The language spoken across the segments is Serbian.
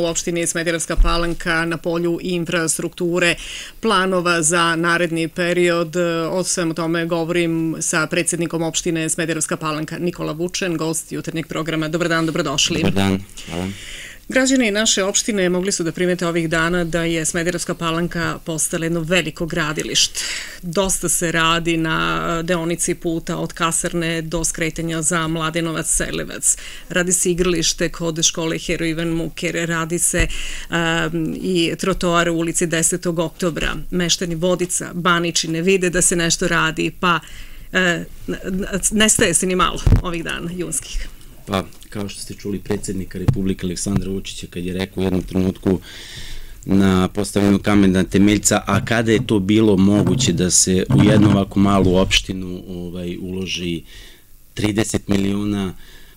u opštini Smederevska palanka na polju infrastrukture, planova za naredni period. O svemu tome govorim sa predsednikom opštine Smederevska palanka Nikola Vučen, gost jutarnjeg programa. Dobar dan, dobrodošli. Dobar dan, hvala. Građani naše opštine mogli su da primete ovih dana da je Smederevska palanka postala jedno veliko gradilište. Dosta se radi na deonici puta od Kasarne do skretanja za Mladenovac-Selevac. Radi se igralište kod škole Hero Ivan Muker, radi se um, i trotoar u ulici 10. oktobra. Meštani Vodica, Baniči ne vide da se nešto radi, pa uh, nestaje se ni malo ovih dana junskih. Pa, kao što ste čuli predsednika Republike Aleksandra Vučića kad je rekao u jednom trenutku na postavljenu kamena temeljca, a kada je to bilo moguće da se u jednu ovako malu opštinu ovaj, uloži 30 miliona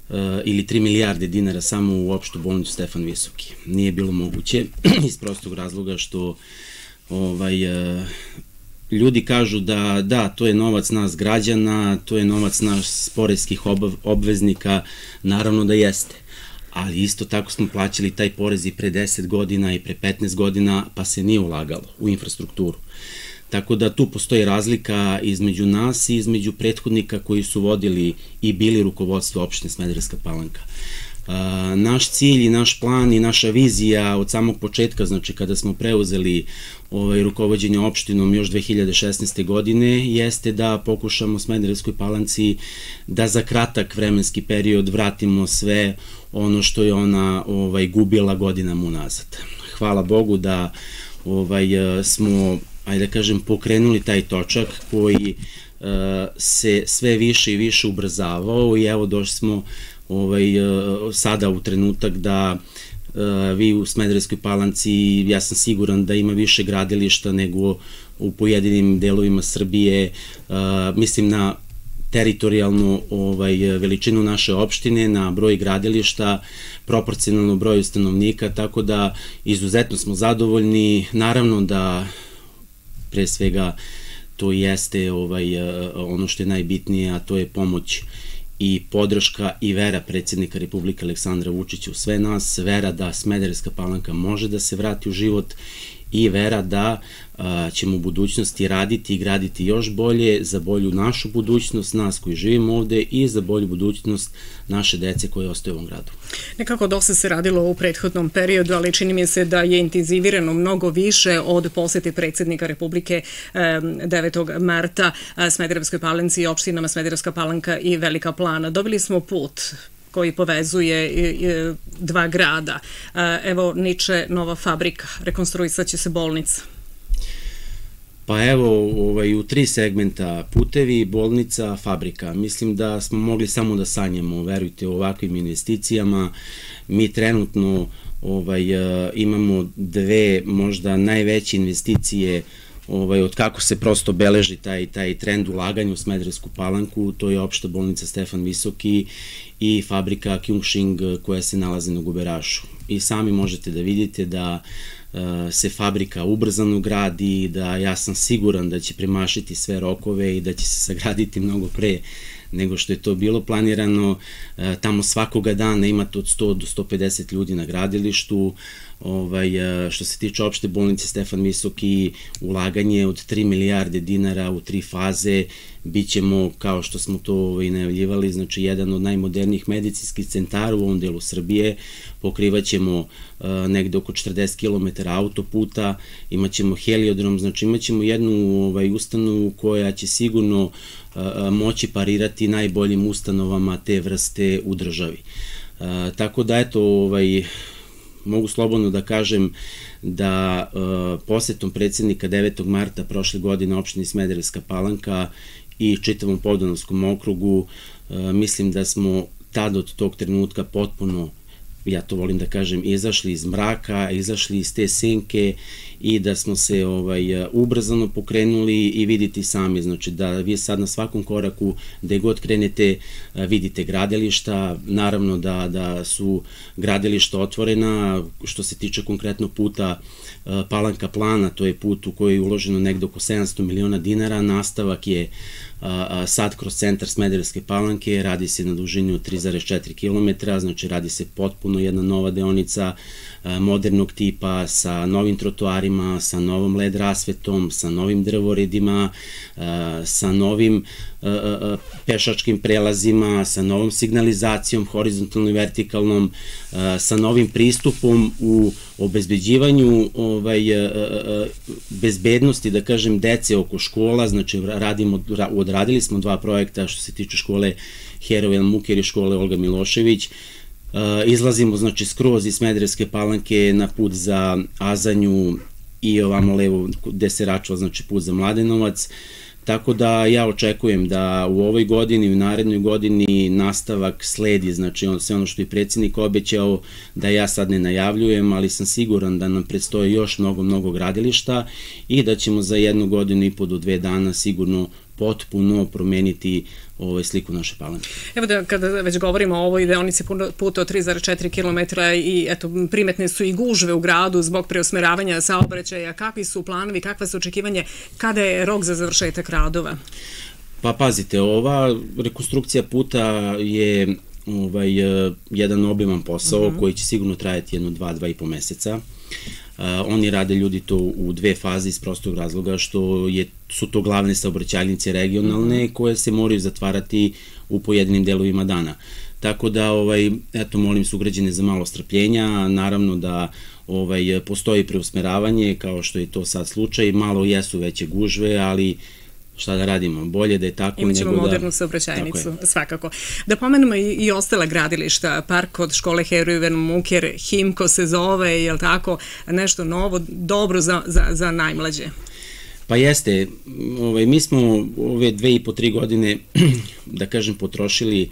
uh, ili 3 milijarde dinara samo u opštu bolnicu Stefan Visoki. Nije bilo moguće iz prostog razloga što ovaj, uh, ljudi kažu da da, to je novac nas građana, to je novac nas porezkih obveznika, naravno da jeste. Ali isto tako smo plaćali taj porez i pre 10 godina i pre 15 godina, pa se nije ulagalo u infrastrukturu. Tako da tu postoji razlika između nas i između prethodnika koji su vodili i bili rukovodstvo opštine Smederevska palanka naš cilj i naš plan i naša vizija od samog početka, znači kada smo preuzeli ovaj, rukovodđenje opštinom još 2016. godine, jeste da pokušamo Smederevskoj palanci da za kratak vremenski period vratimo sve ono što je ona ovaj, gubila godinama unazad. Hvala Bogu da ovaj, smo, ajde da kažem, pokrenuli taj točak koji se sve više i više ubrzavao i evo došli smo ovaj, e, sada u trenutak da e, vi u Smederevskoj palanci, ja sam siguran da ima više gradilišta nego u pojedinim delovima Srbije, e, mislim na teritorijalnu ovaj, veličinu naše opštine, na broj gradilišta, proporcionalno broju stanovnika, tako da izuzetno smo zadovoljni. Naravno da pre svega to jeste ovaj, ono što je najbitnije, a to je pomoć i podrška i vera predsednika Republike Aleksandra Vučića u sve nas, vera da Smederevska palanka može da se vrati u život i vera da ćemo u budućnosti raditi i graditi još bolje za bolju našu budućnost, nas koji živimo ovde i za bolju budućnost naše dece koje ostaje u ovom gradu. Nekako dosta se radilo u prethodnom periodu, ali čini mi se da je intenzivirano mnogo više od posete predsednika Republike 9. marta Smederevskoj palanci i opštinama Smederevska palanka i Velika plana. Dobili smo put koji povezuje dva grada. Evo Niče, nova fabrika, rekonstruisat će se bolnica. Pa evo, ovaj, u tri segmenta, putevi, bolnica, fabrika. Mislim da smo mogli samo da sanjamo, verujte, u ovakvim investicijama. Mi trenutno ovaj, imamo dve možda najveće investicije ovaj, od kako se prosto beleži taj, taj trend ulaganja u Smedresku palanku, to je opšta bolnica Stefan Visoki i fabrika Kyungshing koja se nalazi na Guberašu. I sami možete da vidite da uh, se fabrika ubrzano gradi, da ja sam siguran da će premašiti sve rokove i da će se sagraditi mnogo pre nego što je to bilo planirano. E, tamo svakoga dana imate od 100 do 150 ljudi na gradilištu. Ovaj, e, što se tiče opšte bolnice Stefan Visoki, ulaganje od 3 milijarde dinara u tri faze, bit ćemo, kao što smo to ovaj, najavljivali, znači jedan od najmodernijih medicinskih centara u ovom delu Srbije, pokrivaćemo uh, negde oko 40 km autoputa, imaćemo heliodrom, znači imaćemo jednu ovaj, ustanovu koja će sigurno uh, moći parirati najboljim ustanovama te vrste u državi. Tako da, eto, ovaj, mogu slobodno da kažem da posetom predsednika 9. marta prošle godine opštini Smederevska palanka i čitavom Podonovskom okrugu mislim da smo tad od tog trenutka potpuno ja to volim da kažem, izašli iz mraka, izašli iz te senke i da smo se ovaj ubrzano pokrenuli i vidite sami, znači da vi sad na svakom koraku gde god krenete vidite gradilišta, naravno da, da su gradilišta otvorena, što se tiče konkretno puta Palanka plana, to je put u koji je uloženo negde oko 700 miliona dinara, nastavak je sad kroz centar Smederevske palanke, radi se na dužini od 3,4 km, znači radi se potpuno jedna nova deonica modernog tipa sa novim trotoarima, sa novom led rasvetom, sa novim drvoredima, sa novim pešačkim prelazima, sa novom signalizacijom horizontalnom i vertikalnom, sa novim pristupom u obezbeđivanju ovaj, bezbednosti, da kažem, dece oko škola, znači radimo, odradili smo dva projekta što se tiče škole Herovan Muker i škole Olga Milošević, izlazimo znači skroz iz Smederevske palanke na put za Azanju i ovamo levo gde se račva znači put za Mladenovac. Tako da ja očekujem da u ovoj godini, u narednoj godini nastavak sledi, znači sve ono što je predsjednik obećao, da ja sad ne najavljujem, ali sam siguran da nam predstoje još mnogo, mnogo gradilišta i da ćemo za jednu godinu i po do dve dana sigurno potpuno promeniti ovaj, sliku naše palanke. Evo da kada već govorimo o ovoj deonici puta od 3,4 km i eto, primetne su i gužve u gradu zbog preusmeravanja saobraćaja, kakvi su planovi, kakva su očekivanje, kada je rok za završetak radova? Pa pazite, ova rekonstrukcija puta je ovaj, jedan obiman posao uh mhm. -huh. koji će sigurno trajati jedno dva, dva i po meseca. Uh, oni rade ljudi to u dve faze iz prostog razloga što je, su to glavne saobraćajnice regionalne mm -hmm. koje se moraju zatvarati u pojedinim delovima dana. Tako da, ovaj, eto, molim sugrađene za malo strpljenja, naravno da ovaj, postoji preusmeravanje, kao što je to sad slučaj, malo jesu veće gužve, ali šta da radimo, bolje da je tako nego da... Imaćemo modernu saobraćajnicu, svakako. Da pomenemo i, i ostala gradilišta, park od škole Heruven Muker, Himko se zove, je li tako, nešto novo, dobro za, za, za najmlađe? Pa jeste, ovaj, mi smo ove dve i po tri godine, da kažem, potrošili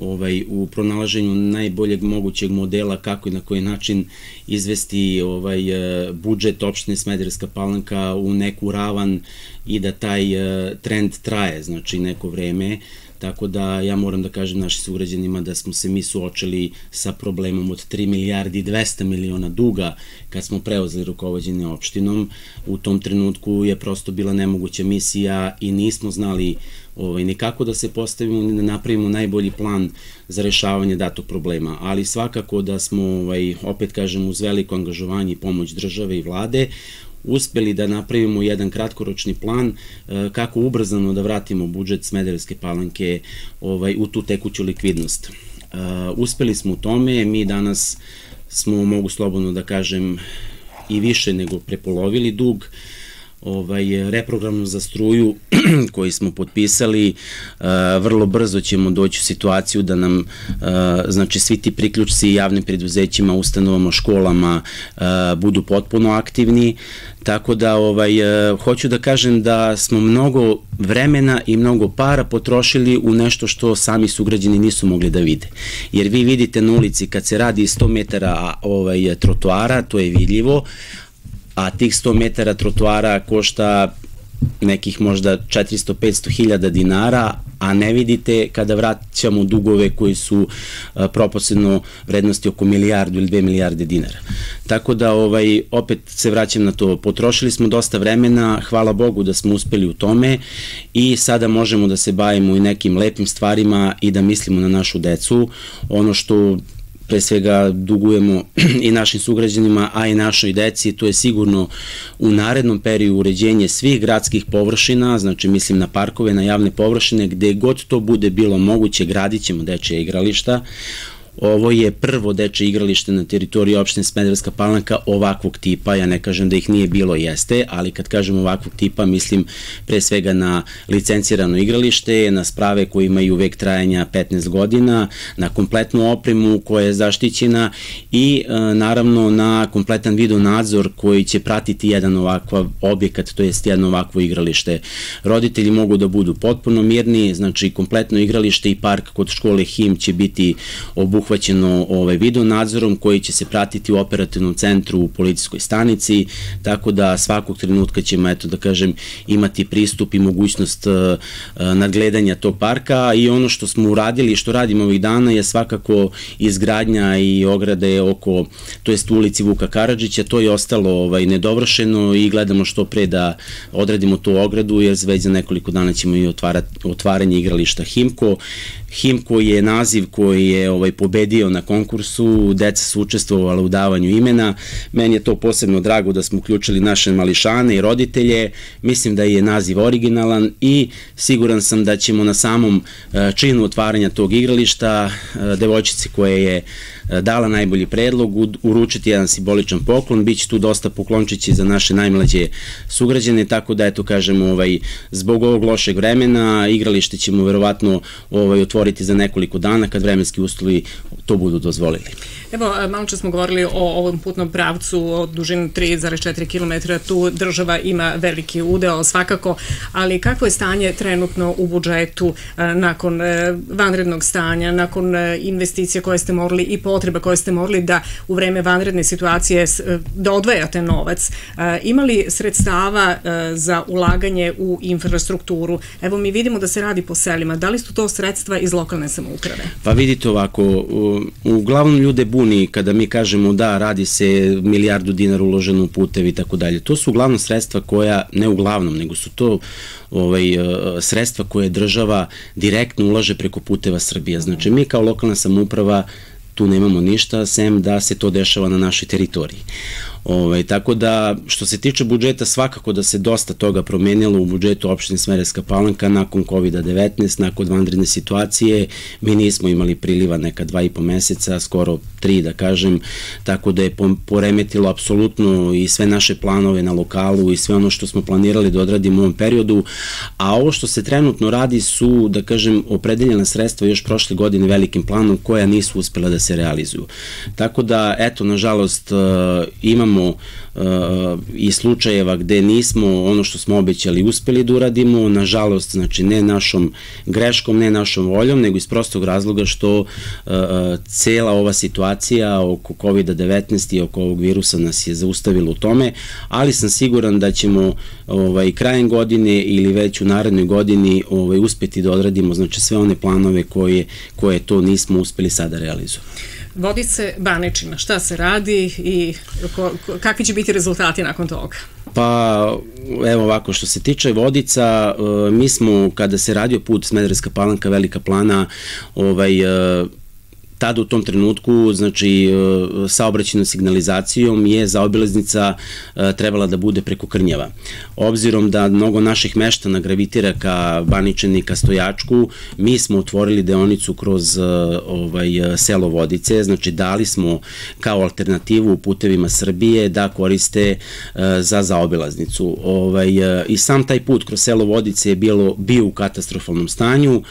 ovaj, u pronalaženju najboljeg mogućeg modela kako i na koji način izvesti ovaj, e, budžet opštine Smederska palanka u neku ravan i da taj e, trend traje, znači neko vreme, tako da ja moram da kažem našim sugrađanima da smo se mi suočili sa problemom od 3 milijardi 200 miliona duga kad smo preuzeli rukovodđenje opštinom. U tom trenutku je prosto bila nemoguća misija i nismo znali ovaj, ni da se postavimo, ni da napravimo najbolji plan za rešavanje datog problema, ali svakako da smo, ovaj, opet kažem, uz veliko angažovanje i pomoć države i vlade, uspeli da napravimo jedan kratkoročni plan e, kako ubrzano da vratimo budžet Smederevske palanke ovaj, u tu tekuću likvidnost. E, uspeli smo u tome, mi danas smo, mogu slobodno da kažem, i više nego prepolovili dug, ovaj, reprogramom za struju koji smo potpisali, uh, vrlo brzo ćemo doći u situaciju da nam uh, znači svi ti priključci javnim preduzećima, ustanovama, školama uh, budu potpuno aktivni, tako da ovaj, hoću da kažem da smo mnogo vremena i mnogo para potrošili u nešto što sami sugrađani nisu mogli da vide. Jer vi vidite na ulici kad se radi 100 metara ovaj, trotoara, to je vidljivo, a tih 100 metara trotoara košta nekih možda 400-500 hiljada dinara, a ne vidite kada vraćamo dugove koji su proporcionalno vrednosti oko milijardu ili dve milijarde dinara. Tako da ovaj opet se vraćam na to. Potrošili smo dosta vremena, hvala Bogu da smo uspeli u tome i sada možemo da se bavimo i nekim lepim stvarima i da mislimo na našu decu. Ono što pre svega dugujemo i našim sugrađanima, a i našoj deci, to je sigurno u narednom periodu uređenje svih gradskih površina, znači mislim na parkove, na javne površine, gde god to bude bilo moguće, gradit ćemo dečje igrališta, Ovo je prvo deče igralište na teritoriji opštine Smederevska palanka ovakvog tipa, ja ne kažem da ih nije bilo, jeste, ali kad kažem ovakvog tipa mislim pre svega na licencirano igralište, na sprave koje imaju vek trajanja 15 godina, na kompletnu opremu koja je zaštićena i e, naravno na kompletan video nadzor koji će pratiti jedan ovakav objekat, to jest jedno ovakvo igralište. Roditelji mogu da budu potpuno mirni, znači kompletno igralište i park kod škole HIM će biti obuhvaćen obuhvaćeno ovaj, video nadzorom koji će se pratiti u operativnom centru u policijskoj stanici, tako da svakog trenutka ćemo, eto da kažem, imati pristup i mogućnost uh, nadgledanja tog parka i ono što smo uradili i što radimo ovih dana je svakako izgradnja i ograde oko, to jest ulici Vuka Karadžića, to je ostalo ovaj, nedovršeno i gledamo što pre da odradimo tu ogradu jer već za nekoliko dana ćemo i otvarati, otvaranje igrališta Himko. Himko je naziv koji je ovaj, po pobedio na konkursu, deca su učestvovala u davanju imena. Meni je to posebno drago da smo uključili naše mališane i roditelje. Mislim da je naziv originalan i siguran sam da ćemo na samom e, činu otvaranja tog igrališta e, devojčice koje je dala najbolji predlog, uručiti jedan simboličan poklon, bit će tu dosta poklončići za naše najmlađe sugrađane, tako da eto kažemo ovaj, zbog ovog lošeg vremena igralište ćemo verovatno ovaj, otvoriti za nekoliko dana kad vremenski uslovi to budu dozvolili. Evo, e, malo smo govorili o ovom putnom pravcu od dužine 3,4 km, tu država ima veliki udeo svakako, ali kako je stanje trenutno u budžetu e, nakon vanrednog stanja, nakon investicija koje ste morali i po potreba koje ste morali da u vreme vanredne situacije e, da odvajate novac. E, imali sredstava e, za ulaganje u infrastrukturu? Evo mi vidimo da se radi po selima. Da li su to sredstva iz lokalne samouprave? Pa vidite ovako, uglavnom ljude buni kada mi kažemo da radi se milijardu dinara uloženo u putevi i tako dalje. To su uglavnom sredstva koja, ne uglavnom, nego su to ovaj, sredstva koje država direktno ulaže preko puteva Srbije. Znači mi kao lokalna samouprava tu nemamo ništa, sem da se to dešava na našoj teritoriji. Ovaj, tako da, što se tiče budžeta, svakako da se dosta toga promenilo u budžetu opštine Smereska palanka nakon COVID-19, nakon vanredne situacije. Mi nismo imali priliva neka dva i po meseca, skoro tri da kažem, tako da je poremetilo apsolutno i sve naše planove na lokalu i sve ono što smo planirali da odradimo u ovom periodu, a ovo što se trenutno radi su, da kažem, opredeljena sredstva još prošle godine velikim planom koja nisu uspela da se realizuju. Tako da, eto, nažalost, imamo imamo uh, i slučajeva gde nismo ono što smo obećali uspeli da uradimo, nažalost, znači ne našom greškom, ne našom voljom, nego iz prostog razloga što uh, cela ova situacija oko COVID-19 i oko ovog virusa nas je zaustavila u tome, ali sam siguran da ćemo ovaj, krajem godine ili već u narednoj godini ovaj, uspeti da odradimo znači, sve one planove koje, koje to nismo uspeli sada realizovati. Vodice Banečina, šta se radi i kakvi će biti rezultati nakon toga? Pa, evo ovako, što se tiče vodica, e, mi smo, kada se radio put Smederska palanka, Velika plana, ovaj, e, tada u tom trenutku, znači e, saobraćenom signalizacijom je zaobilaznica e, trebala da bude preko Krnjeva. Obzirom da mnogo naših meštana gravitira ka Baničani, ka Stojačku, mi smo otvorili deonicu kroz e, ovaj, selo Vodice, znači dali smo kao alternativu u putevima Srbije da koriste za zaobilaznicu. Ovaj, I sam taj put kroz selo Vodice je bilo, bio u katastrofalnom stanju,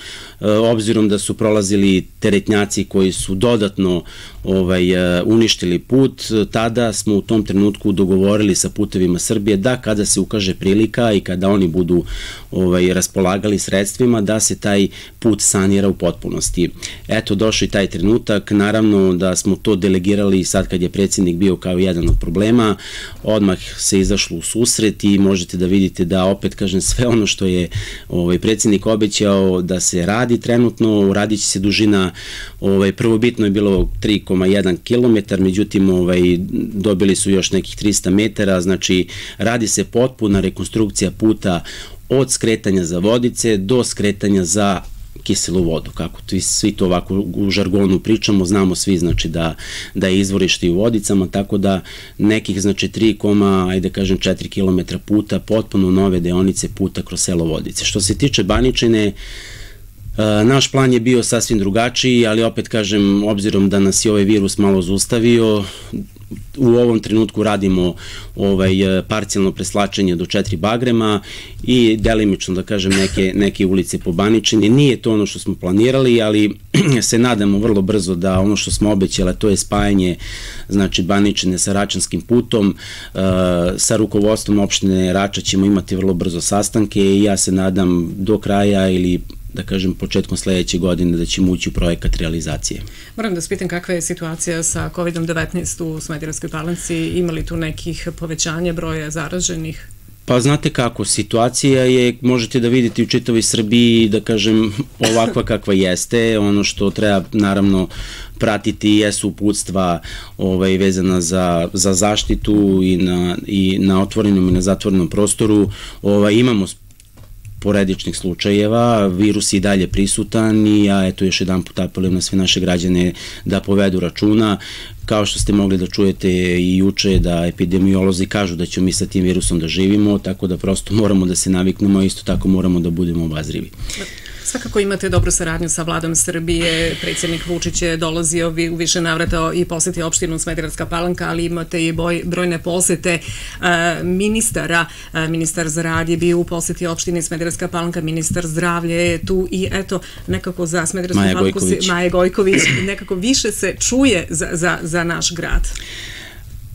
obzirom da su prolazili teretnjaci koji su dodatno ovaj, e, uništili put, tada smo u tom trenutku dogovorili sa putevima Srbije da kada se ukaže prilika i kada oni budu ovaj, raspolagali sredstvima da se taj put sanira u potpunosti. Eto, došao i taj trenutak, naravno da smo to delegirali sad kad je predsednik bio kao jedan od problema, odmah se izašlo u susret i možete da vidite da opet kažem sve ono što je ovaj, predsednik obećao da se radi trenutno, radit će se dužina, ovaj, prvobitno je bilo 3,1 km, međutim ovaj, dobili su još nekih 300 metara, znači radi se potpuna rekonstrukcija puta od skretanja za vodice do skretanja za kiselu vodu, kako to, svi to ovako u žargonu pričamo, znamo svi znači da, da je izvorište u vodicama, tako da nekih znači 3, ajde kažem 4 km puta, potpuno nove deonice puta kroz selo Vodice. Što se tiče Baničine, E, naš plan je bio sasvim drugačiji, ali opet kažem, obzirom da nas je ovaj virus malo zustavio, u ovom trenutku radimo ovaj parcijalno preslačenje do četiri bagrema i delimično da kažem neke, neke ulice po Baničini. Nije to ono što smo planirali, ali se nadamo vrlo brzo da ono što smo obećali, to je spajanje znači Baničine sa Račanskim putom, sa rukovodstvom opštine Rača ćemo imati vrlo brzo sastanke i ja se nadam do kraja ili da kažem, početkom sledeće godine da ćemo ući u projekat realizacije. Moram da spitam kakva je situacija sa COVID-19 u Smedirovskoj palanci, ima li tu nekih povećanja broja zaraženih? Pa znate kako, situacija je, možete da vidite u čitavoj Srbiji, da kažem, ovakva kakva jeste, ono što treba naravno pratiti jesu uputstva ovaj, vezana za, za zaštitu i na, i na otvorenom i na zatvorenom prostoru. Ovaj, imamo poredičnih slučajeva, virus je i dalje prisutan i ja eto još jedan put apelujem na sve naše građane da povedu računa. Kao što ste mogli da čujete i juče da epidemiolozi kažu da ćemo mi sa tim virusom da živimo, tako da prosto moramo da se naviknemo, isto tako moramo da budemo obazrivi. Svakako imate dobru saradnju sa vladom Srbije, predsjednik Vučić je dolazio u više navrata i posetio opštinu Smederevska palanka, ali imate i boj, brojne posete e, ministara. E, ministar za rad je bio u poseti opštine Smederevska palanka, ministar zdravlje je tu i eto nekako za Smederevsku Maja palanku Gojković. Maja Gojković nekako više se čuje za, za, za naš grad.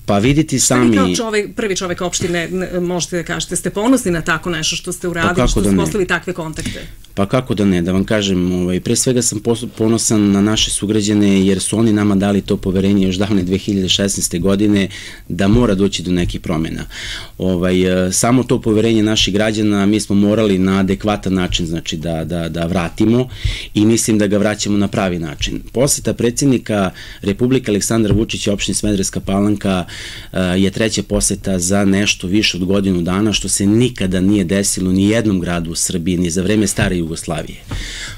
Pa vidite sami... Vi kao čovek, prvi čovek opštine možete da kažete, ste ponosni na tako nešto što ste uradili, pa što da ste postavili takve kontakte? Pa kako da ne, da vam kažem, ovaj, pre svega sam ponosan na naše sugrađane jer su oni nama dali to poverenje još davne 2016. godine da mora doći do nekih promjena. Ovaj, e, samo to poverenje naših građana mi smo morali na adekvatan način znači, da, da, da vratimo i mislim da ga vraćamo na pravi način. Poseta predsjednika Republike Aleksandra Vučića opštini Smedreska Palanka e, je treća poseta za nešto više od godinu dana što se nikada nije desilo ni jednom gradu u Srbiji, ni za vreme stare Jugoslavije.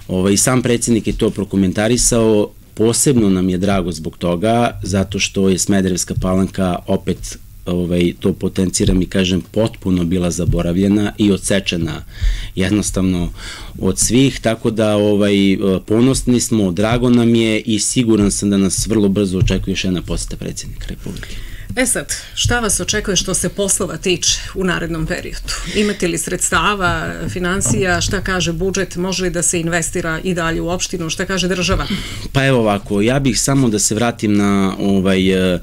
Ovaj, sam predsjednik je to prokomentarisao, posebno nam je drago zbog toga, zato što je Smederevska palanka opet ovaj, to potenciram i kažem potpuno bila zaboravljena i odsečena jednostavno od svih, tako da ovaj, ponosni smo, drago nam je i siguran sam da nas vrlo brzo očekuje još jedna poseta predsjednika Republike. E sad, šta vas očekuje što se poslova tiče u narednom periodu? Imate li sredstava, financija, šta kaže budžet, može li da se investira i dalje u opštinu, šta kaže država? Pa evo ovako, ja bih samo da se vratim na ovaj e,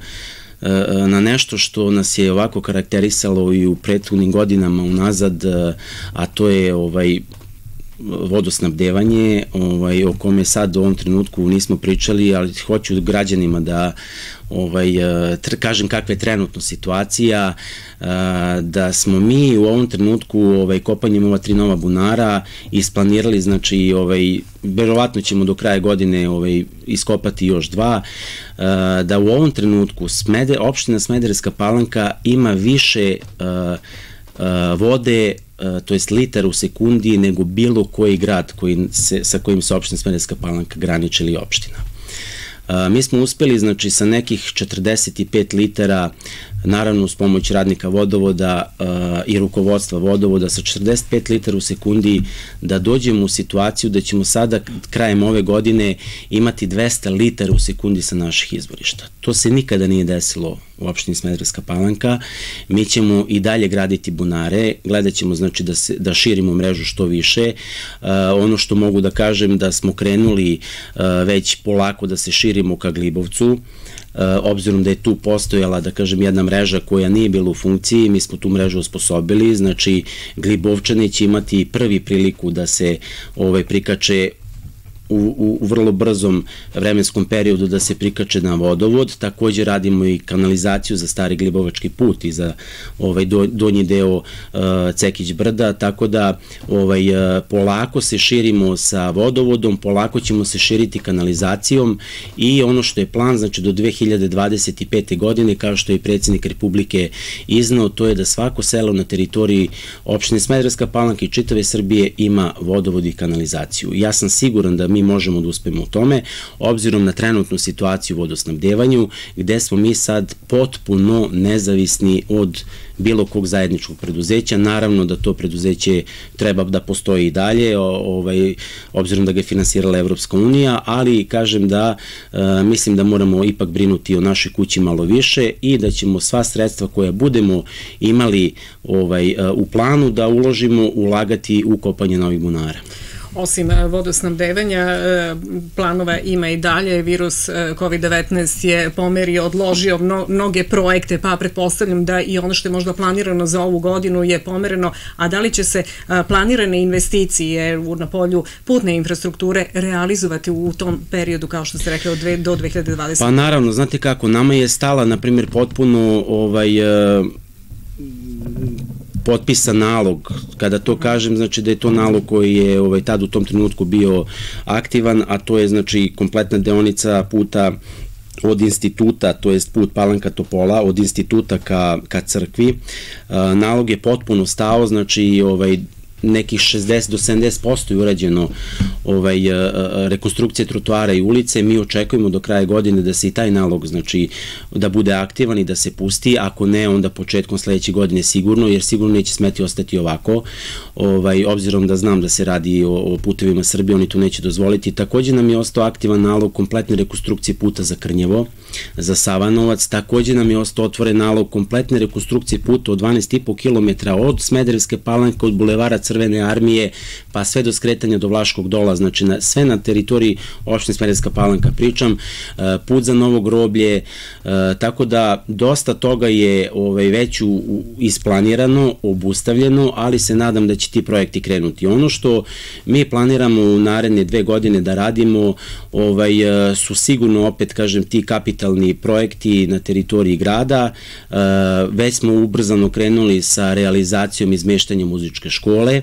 e, na nešto što nas je ovako karakterisalo i u prethodnim godinama unazad, e, a to je ovaj vodosnabdevanje, ovaj, o kome sad u ovom trenutku nismo pričali, ali hoću građanima da ovaj, e, tr, kažem kakva je trenutno situacija, e, da smo mi u ovom trenutku ovaj, kopanjem ova tri nova bunara isplanirali, znači, ovaj, verovatno ćemo do kraja godine ovaj, iskopati još dva, e, da u ovom trenutku Smede, opština Smederska palanka ima više vode to jest litar u sekundi nego bilo koji grad koji se, sa kojim se opština Smederska palanka graniče ili opština. Mi smo uspeli znači sa nekih 45 litara naravno uz pomoć radnika vodovoda i rukovodstva vodovoda sa 45 litara u sekundi da dođemo u situaciju da ćemo sada krajem ove godine imati 200 litara u sekundi sa naših izvorišta. To se nikada nije desilo u opštini Smedreska palanka. Mi ćemo i dalje graditi bunare, gledat ćemo znači da, se, da širimo mrežu što više. Uh, ono što mogu da kažem da smo krenuli uh, već polako da se širimo ka Glibovcu, Eh, obzirom da je tu postojala, da kažem, jedna mreža koja nije bila u funkciji, mi smo tu mrežu osposobili, znači Glibovčani će imati prvi priliku da se ovaj, prikače u, u, u vrlo brzom vremenskom periodu da se prikače na vodovod. Takođe radimo i kanalizaciju za stari glibovački put i za ovaj do, donji deo uh, Cekić brda, tako da ovaj uh, polako se širimo sa vodovodom, polako ćemo se širiti kanalizacijom i ono što je plan, znači do 2025. godine, kao što je predsjednik Republike iznao, to je da svako selo na teritoriji opštine Smedreska palanka i čitave Srbije ima vodovod i kanalizaciju. Ja sam siguran da mi možemo da uspemo u tome, obzirom na trenutnu situaciju u vodosnabdevanju, gde smo mi sad potpuno nezavisni od bilo kog zajedničkog preduzeća. Naravno da to preduzeće treba da postoji i dalje, ovaj, obzirom da ga je finansirala Evropska unija, ali kažem da e, mislim da moramo ipak brinuti o našoj kući malo više i da ćemo sva sredstva koja budemo imali ovaj, e, u planu da uložimo ulagati u kopanje novih bunara osim e, vodosnabdevanja, e, planova ima i dalje. Virus e, COVID-19 je pomerio, odložio mnoge projekte, pa pretpostavljam da i ono što je možda planirano za ovu godinu je pomereno, a da li će se planirane investicije na polju putne infrastrukture realizovati u tom periodu, kao što ste rekli, do 2020? Pa naravno, znate kako, nama je stala, na primjer, potpuno ovaj, potpisan nalog. Kada to kažem, znači da je to nalog koji je ovaj, tad u tom trenutku bio aktivan, a to je znači kompletna deonica puta od instituta, to jest put Palanka Topola, od instituta ka, ka crkvi. Nalog je potpuno stao, znači ovaj, nekih 60 do 70% je urađeno ovaj, rekonstrukcije trotoara i ulice, mi očekujemo do kraja godine da se i taj nalog, znači da bude aktivan i da se pusti, ako ne onda početkom sledeće godine sigurno, jer sigurno neće smeti ostati ovako, ovaj, obzirom da znam da se radi o, o putevima Srbije, oni to neće dozvoliti. Takođe nam je ostao aktivan nalog kompletne rekonstrukcije puta za Krnjevo, za Savanovac, takođe nam je ostao otvoren nalog kompletne rekonstrukcije puta od 12,5 km od Smederevske palanke, od bulevara Crvene armije, pa sve do skretanja do Vlaškog dola, znači na, sve na teritoriji opštine Smederevska palanka pričam, e, put za novo groblje, e, tako da dosta toga je ovaj, već u, isplanirano, obustavljeno, ali se nadam da će ti projekti krenuti. Ono što mi planiramo u naredne dve godine da radimo ovaj, e, su sigurno opet, kažem, ti kapitalni projekti na teritoriji grada. Već smo ubrzano krenuli sa realizacijom izmeštanja muzičke škole.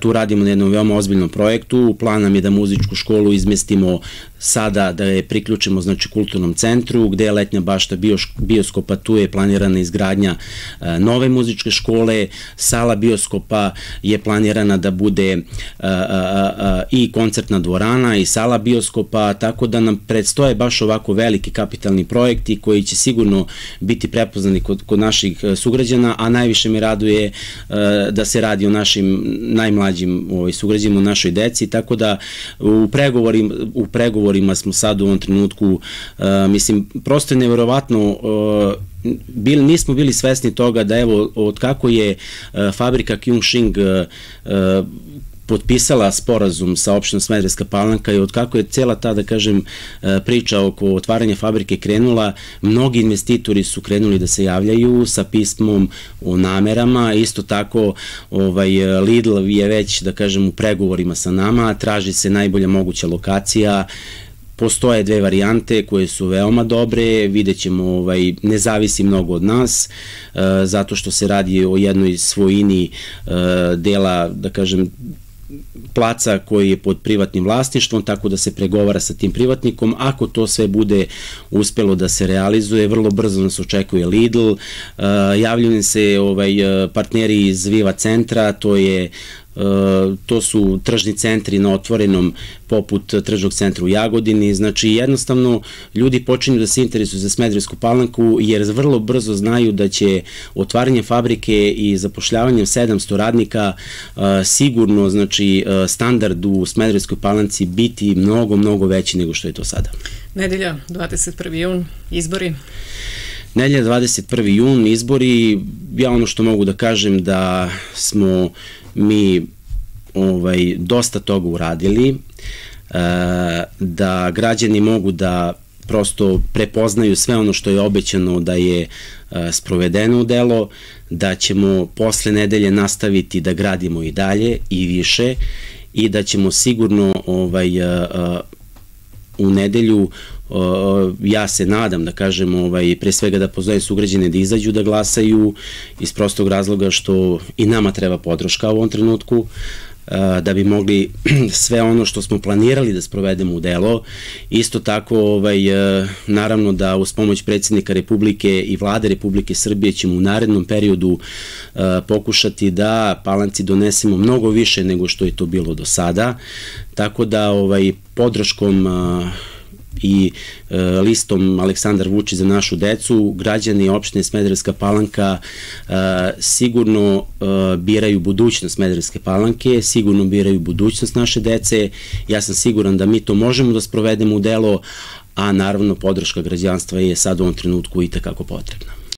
Tu radimo na jednom veoma ozbiljnom projektu. Plan nam je da muzičku školu izmestimo sada da je priključimo znači kulturnom centru gde je letnja bašta bioskopa tu je planirana izgradnja e, nove muzičke škole sala bioskopa je planirana da bude e, e, i koncertna dvorana i sala bioskopa tako da nam predstoje baš ovako veliki kapitalni projekti koji će sigurno biti prepoznani kod, kod naših sugrađana a najviše me raduje da se radi o našim najmlađim ovaj, sugrađima, o našoj deci tako da u pregovorima, u pregovorima smo sad u ovom trenutku, uh, mislim, prosto je neverovatno uh, bil, nismo bili svesni toga da evo od kako je uh, fabrika Kyungshing uh, potpisala sporazum sa opštinom Smedreska palanka i od kako je cela ta, da kažem, priča oko otvaranja fabrike krenula, mnogi investitori su krenuli da se javljaju sa pismom o namerama, isto tako ovaj, Lidl je već, da kažem, u pregovorima sa nama, traži se najbolja moguća lokacija, Postoje dve varijante koje su veoma dobre, vidjet ćemo, ovaj, ne zavisi mnogo od nas, e, zato što se radi o jednoj svojini e, dela, da kažem, placa koji je pod privatnim vlasništvom, tako da se pregovara sa tim privatnikom. Ako to sve bude uspelo da se realizuje, vrlo brzo nas očekuje Lidl. Uh, javljaju se ovaj, partneri iz Viva centra, to je E, to su tržni centri na otvorenom poput tržnog centra u Jagodini, znači jednostavno ljudi počinju da se interesuju za Smedrevsku palanku jer vrlo brzo znaju da će otvaranje fabrike i zapošljavanjem 700 radnika e, sigurno znači e, standard u Smedrevskoj palanci biti mnogo, mnogo veći nego što je to sada. Nedelja, 21. jun, izbori. Nedelja 21. jun, izbori, ja ono što mogu da kažem da smo mi ovaj, dosta toga uradili, e, da građani mogu da prosto prepoznaju sve ono što je obećano da je e, sprovedeno u delo, da ćemo posle nedelje nastaviti da gradimo i dalje i više i da ćemo sigurno ovaj, e, u nedelju ja se nadam da kažem ovaj, pre svega da pozove sugrađene da izađu da glasaju iz prostog razloga što i nama treba podrška u ovom trenutku da bi mogli sve ono što smo planirali da sprovedemo u delo. Isto tako, ovaj, naravno da uz pomoć predsjednika Republike i vlade Republike Srbije ćemo u narednom periodu pokušati da Palanci donesemo mnogo više nego što je to bilo do sada. Tako da ovaj, podrškom i e, listom Aleksandar Vučić za našu decu, građani opštine Smederevska palanka e, sigurno e, biraju budućnost Smederevske palanke, sigurno biraju budućnost naše dece. Ja sam siguran da mi to možemo da sprovedemo u delo, a naravno podrška građanstva je sad u ovom trenutku i takako potrebna.